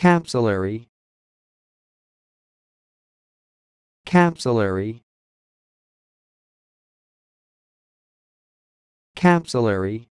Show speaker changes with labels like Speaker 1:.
Speaker 1: capillary capillary capillary